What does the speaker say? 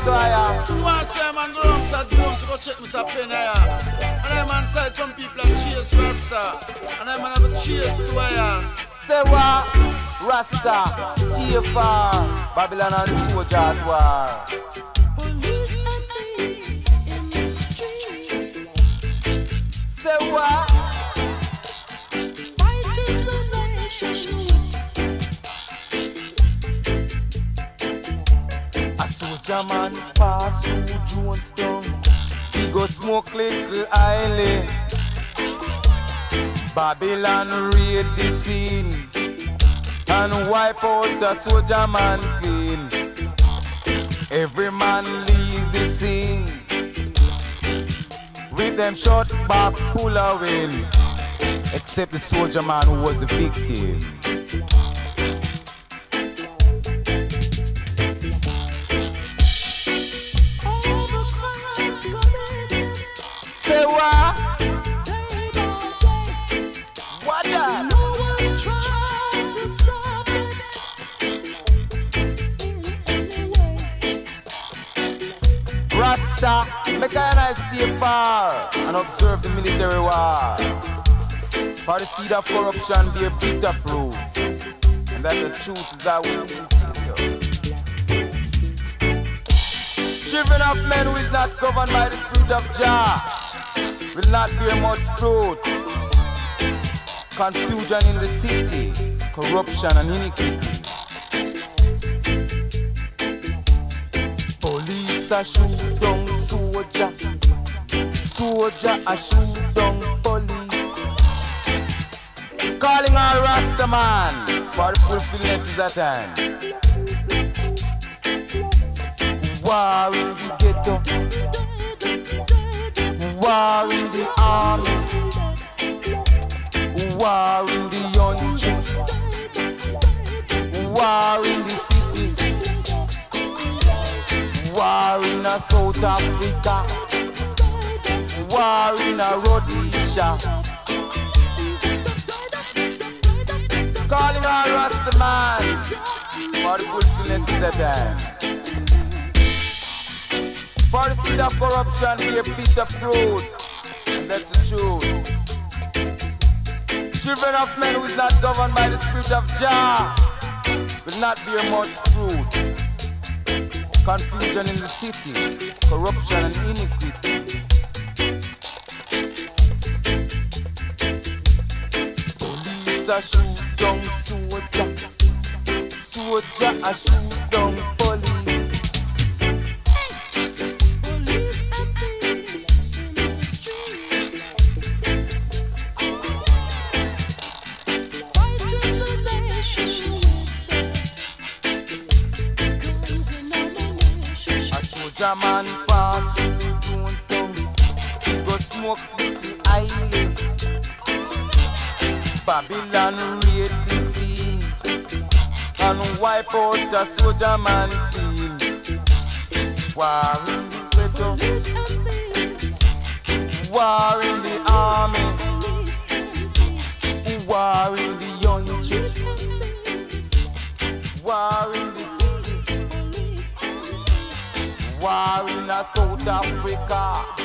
so higher. You want to say, man, go down to the room to go check Mr. Penny here. And I man said some people are chase Rasta. And I man have a chase to higher. Say what? Rasta, stay far. Babylon and soldier at war. A soldier man pass through Jonestown. He go smoke little island. Babylon raid the scene and wipe out the soldier man clean. Every man leave the scene with them shot back full of wind, except the soldier man who was the victim. Say what? Rasta, make I and I far and observe the military war. For the seed of corruption bear bitter fruits, and that the truth is I will you. Children of men who is not governed by the spirit of Jah will not bear much fruit. Confusion in the city, corruption and iniquity. Police a shoot down soldier, soldier a shoot down police. Calling all Rasta man for fulfillment is at hand. War in a South Africa, war in a Rhodesia. Calling all Rasta man for the fulfillment is at hand. For the seed of corruption bear bitter fruit, and that's the truth. Children of men who is not governed by the spirit of Jah will not bear much fruit. Confusion in the city, corruption and iniquity. Police a shoot down soldier, soldier a shoot down A man pass. Through Jonestown, go smoke little island. Babylon raid the scene. And wipe out a soldier man clean. War in the ghetto, war in the army, war in the country, South Africa.